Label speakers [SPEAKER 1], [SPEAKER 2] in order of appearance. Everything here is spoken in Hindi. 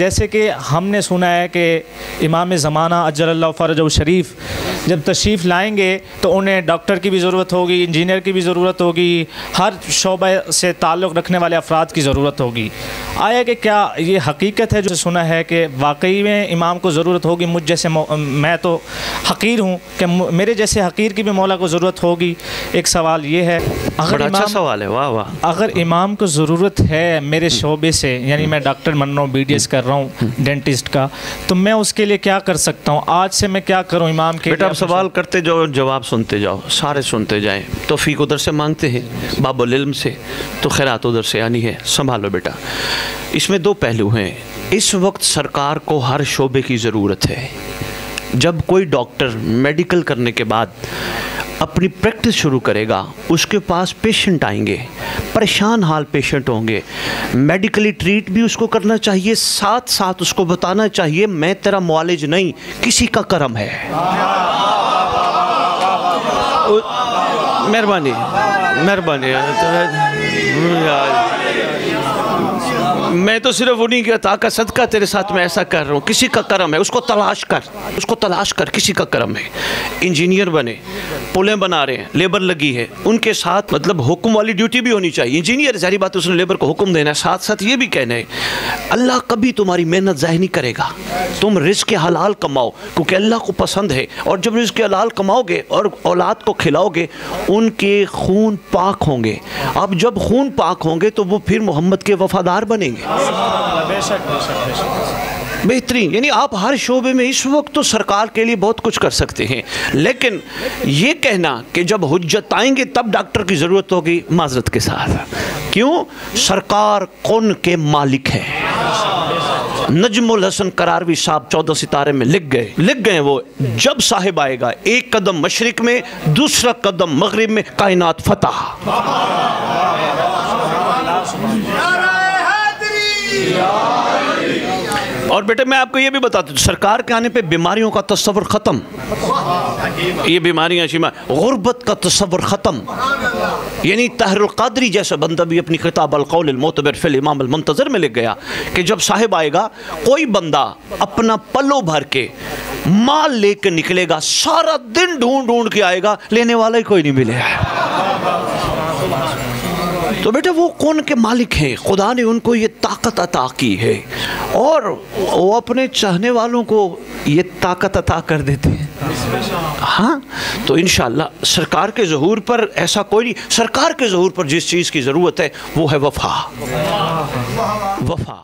[SPEAKER 1] जैसे कि हमने सुना है कि इमाम ज़माना अजल फ़रज शरीफ जब तशरीफ़ लाएँगे तो उन्हें डॉक्टर की भी ज़रूरत होगी इंजीनियर की भी ज़रूरत होगी हर शोबे से ताल्लुक़ रखने वाले अफराद की ज़रूरत होगी। आया कि क्या ये हकीकत है? जो सुना है कि वाकई में इमाम को ज़रूरत होगी मुझ जैसे मैं तो हकीर हूँ कि मेरे जैसे हकीर की भी मौला को ज़रूरत होगी। एक सवाल ये है
[SPEAKER 2] अगर अच्छा सवाल है वाह वाह।
[SPEAKER 1] अगर इमाम को ज़रूरत है मेरे शोबे से यानी मैं डॉक्टर बन रहा हूँ बी कर रहा हूँ डेंटिस्ट का तो मैं उसके लिए क्या कर सकता हूँ? आज से मैं क्या करूँ इमाम के
[SPEAKER 2] बेटा आप सवाल करते जाओ, जवाब सुनते जाओ, सारे सुनते जाए। तो फ़ीक उधर से मांगते हैं, बाबुल से तो खैरात उधर से आनी है। संभालो बेटा। इसमें दो पहलू हैं। इस वक्त सरकार को हर शोबे की ज़रूरत है। जब कोई डॉक्टर मेडिकल करने के बाद अपनी प्रैक्टिस शुरू करेगा, उसके पास पेशेंट आएँगे, परेशान हाल पेशेंट होंगे। मेडिकली ट्रीट भी उसको करना चाहिए साथ साथ उसको बताना चाहिए, मैं तेरा मुआलिज नहीं, किसी का करम है। मेहरबानी मेहरबानी। मैं तो सिर्फ़ उन्हीं के अता सदका तेरे साथ में ऐसा कर रहा हूँ, किसी का कर्म है, उसको तलाश कर, उसको तलाश कर, किसी का कर्म है। इंजीनियर बने पुलें बना रहे हैं, लेबर लगी है। उनके साथ मतलब हुक्म वाली ड्यूटी भी होनी चाहिए। इंजीनियर सारी बात उसने लेबर को हुक्म देना है साथ साथ ये भी कहना है, अल्लाह कभी तुम्हारी मेहनत ज़ाहिर नहीं करेगा। तुम रिस्क हलाल कमाओ, क्योंकि अल्लाह को पसंद है। और जब रिस्क हलाल कमाओगे और औलाद को खिलाओगे, उनके खून पाक होंगे। अब जब खून पाक होंगे तो वो फिर मोहम्मद के वफादार बनेंगे। बेहतरीन। यानी आप हर शोबे में इस वक्त तो सरकार के लिए बहुत कुछ कर सकते हैं। लेकिन ये कहना कि जब हुज्जत आएँगे तब डॉक्टर की ज़रूरत होगी माजरत के साथ। क्यों? सरकार कौन के मालिक है? नजमुल हसन करारवी साहब चौदह सितारे में लिख गए। लिख गए वो जब साहिब आएगा एक कदम मशरक में दूसरा कदम मगरब में कायनात फतह। और बेटे मैं आपको ये भी बताता हूँ, सरकार के आने पे बीमारियों का तस्वर ख़त्म। ये बीमारियाँ शिमा गुर्बत का तस्वर ख़त्म। यानी तहरकदरी जैसा बंदा भी अपनी किताब अलकौलमतबर फिल इमाम मंतज़र में लिख गया कि जब साहिब आएगा, कोई बंदा अपना पलो भर के माल लेकर निकलेगा, सारा दिन ढूंढ ढूंढ के आएगा, लेने वाला ही कोई नहीं मिलेगा। तो बेटा वो कौन के मालिक हैं? खुदा ने उनको ये ताकत अता की है। और वो अपने चाहने वालों को ये ताकत अता कर देते हैं। हाँ तो इन सरकार के जहूर पर ऐसा कोई नहीं, सरकार के जहूर पर जिस चीज़ की ज़रूरत है, वो है वफा। वफा।